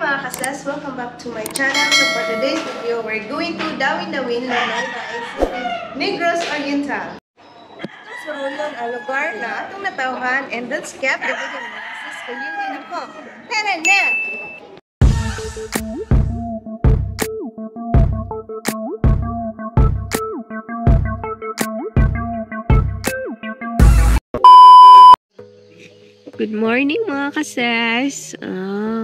mga kasas! Welcome back to my channel. So for today's video, we're going to Dawin-Dawin na Negros Oriental. Surulan ang lugar na atong natawhan and don't skip the video kung yun din ako. Tara na! Good morning mga kasas. Ah,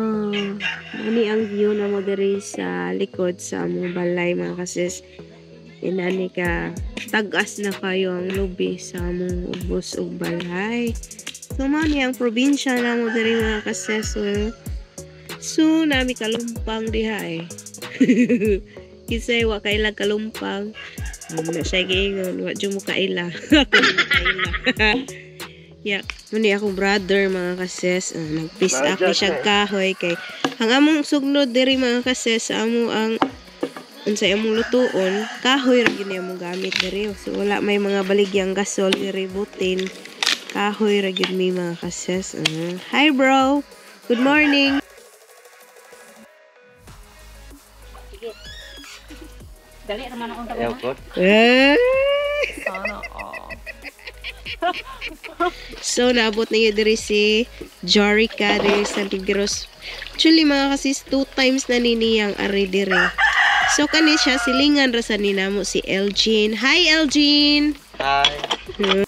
mani ang view na mo diri sa likod sa among balay mga kasas. Inani ka tagas na kayo ang lubi sa among ubos ug balay. So mani ang probinsya na mo diri mga kasas. So, so nami kalumpang diha eh. Kisay wa kaila kalumpang. Um, na siya gingon, wa dyan mo kaila. Kaila. Yeah, muni akong brother mga kases, uh, nag-piece up ni siya kahoy kay ang among sugnod diri mga kases sa amo ang unsay among lutuon, kahoy ra gyud among gamit diri. So wala may mga baligyang gasol diri butin. Kahoy ra gyud mi mga kases. Uh, hi bro. Good morning. Dali naman akong Ayaw ko. Eh. Sana, oh. So, naabot na yun diri si Jorica diri sa Negros. Actually, mga kasis, two times na niniyang ari diri. So, kani siya, silingan ra sa ninamo si Elgin. Hi, Elgin! Hi.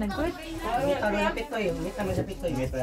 Nagkulit. Mita mo sa pitoy. Mita mo sa pitoy. Mita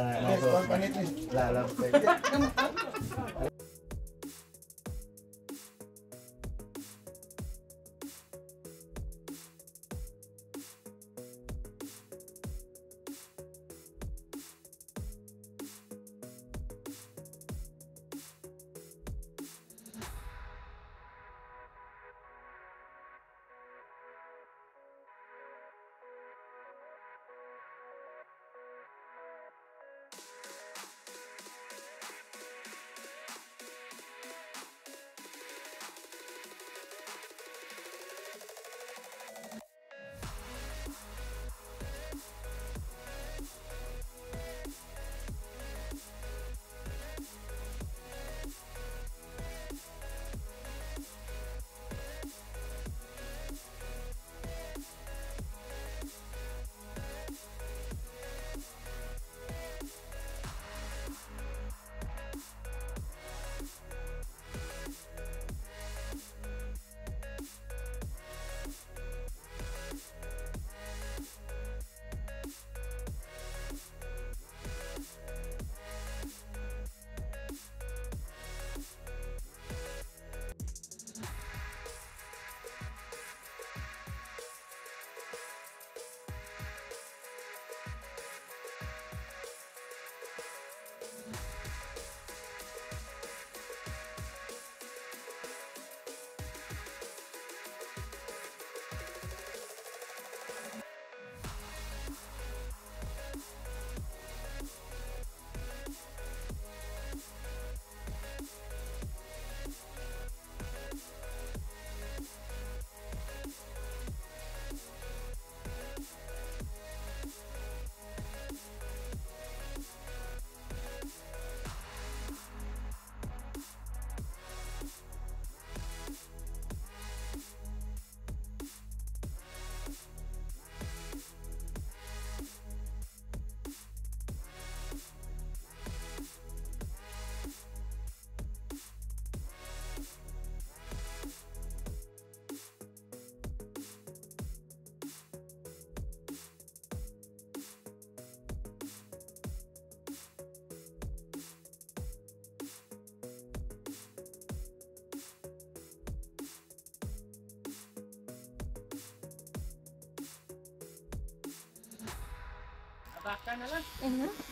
na. Lalap.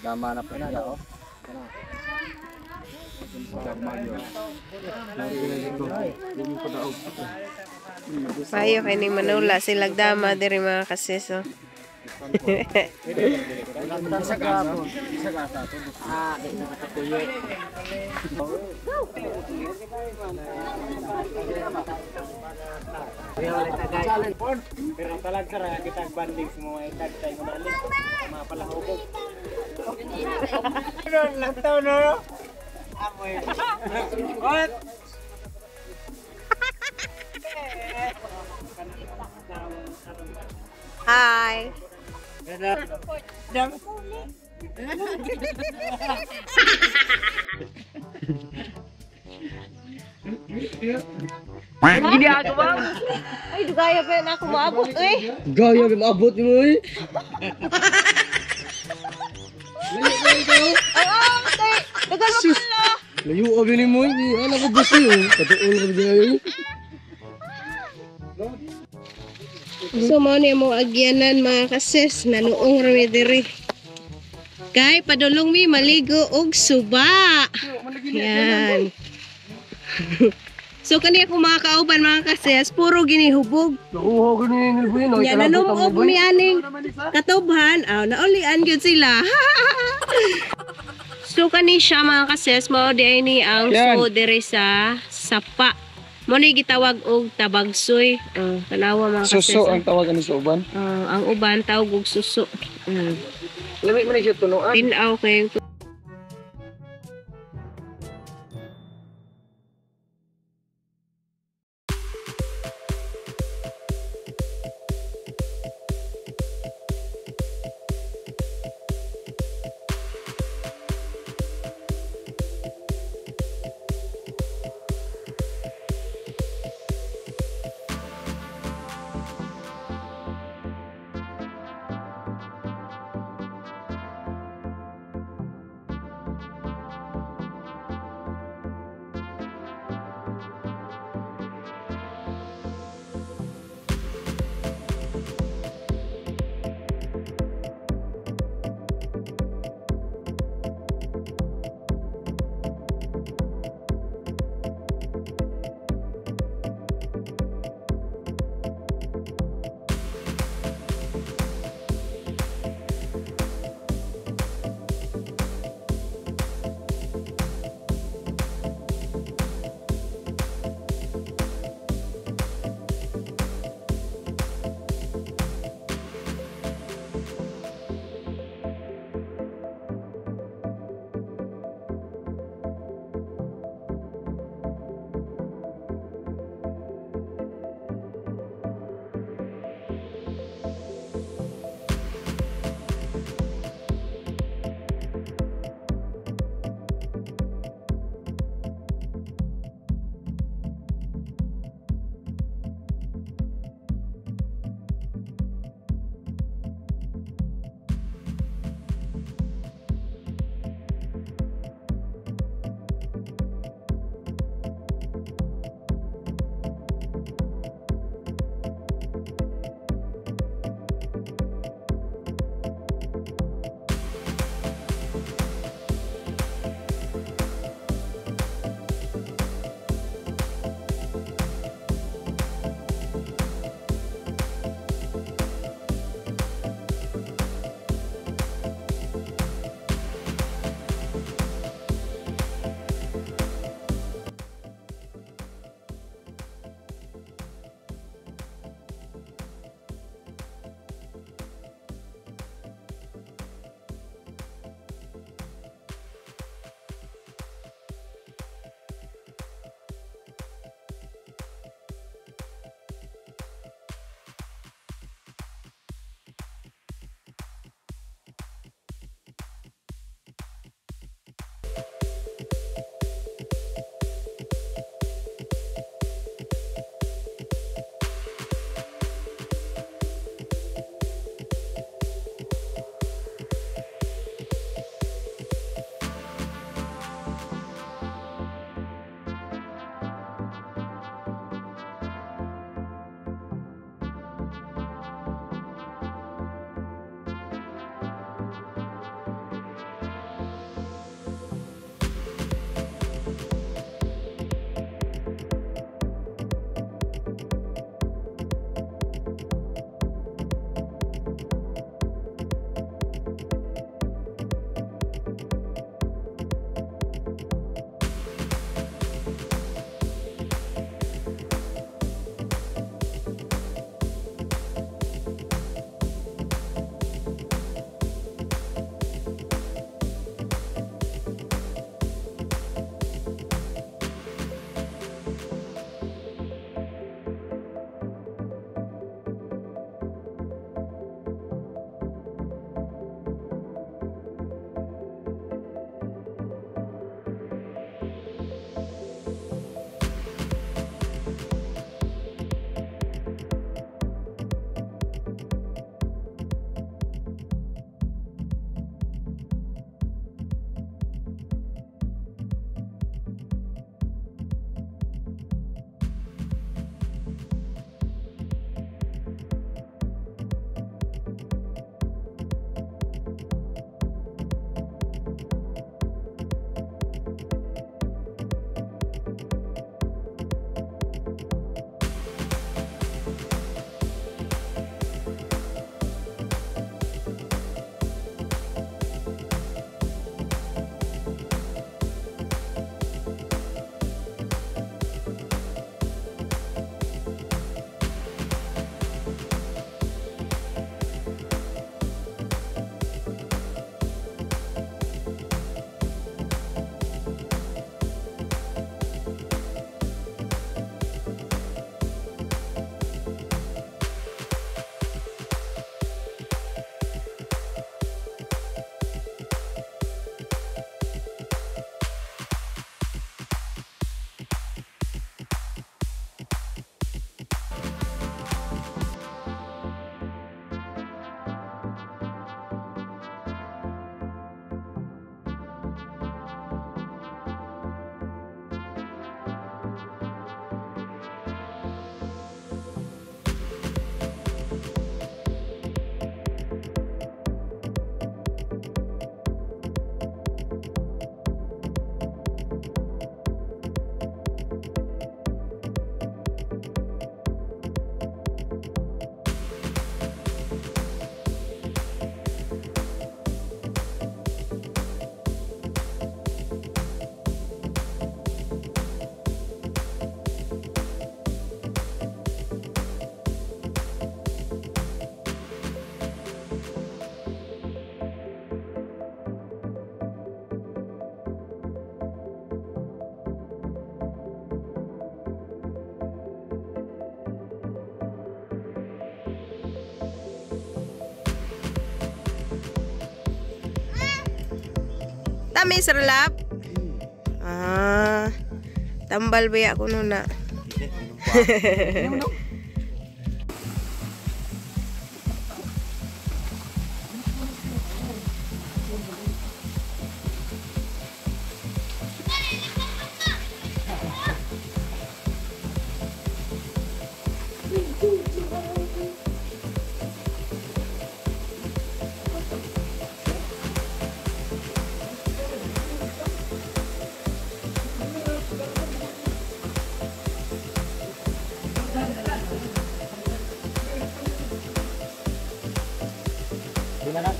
Dama na pa na oh. Payo kay ni Manula silag dama diri mga kases. Oh. Ah, di na. Pero talag sa raya kita banding sa mga itag tayo mo nalit. Mga palahubog. Lantaw no. Amoy. What? Hi! Ay, dugaya pa na ako maabot eh. Gaya ka maabot mo eh. Ay, oh, tay! Dagan mo pala! Layo ka gani mo eh. Ano ko gusto yun? Katuon ka dyan. So, mo ni mo agyanan mga kases na noong remediri. Kay, padulong mi maligo og suba. Yan. So, kani ako mga kauban mga kases, puro ginihubog. Nakuha ko ni Nilbuin. Yan, nanumog mi aning katubhan. Aw, naulian gyud sila. so, kani siya mga kases, mo di ni ang so diri sa sapa. Mo ni gitawag og tabagsoy. Uh, tanawa mga kases. Suso ang tawagan ni Soban. Ah, ang uban tawag og suso. Mm. Lamig mo na siya tunuan. Tinaw kay Tamis relap. Ah. Tambal ba ako nun na?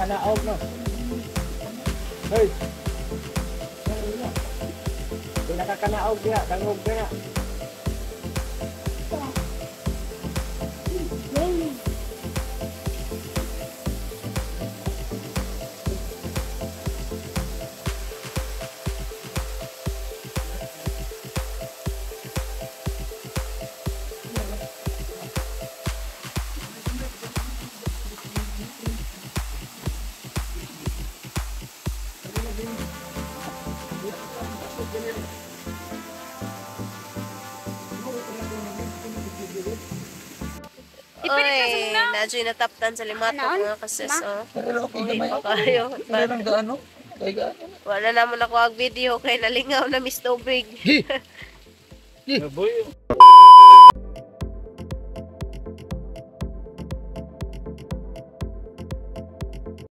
Nakanaog no. Hey. Di na nakanaog diha, dangog diha. Oy, nadyo nataptan sa limato mga kasis. Oh. Uy, pa kayo. Parang gaano? Kay gaano? Wala naman ako ang video kay nalingaw na Miss Tobrig. Boy.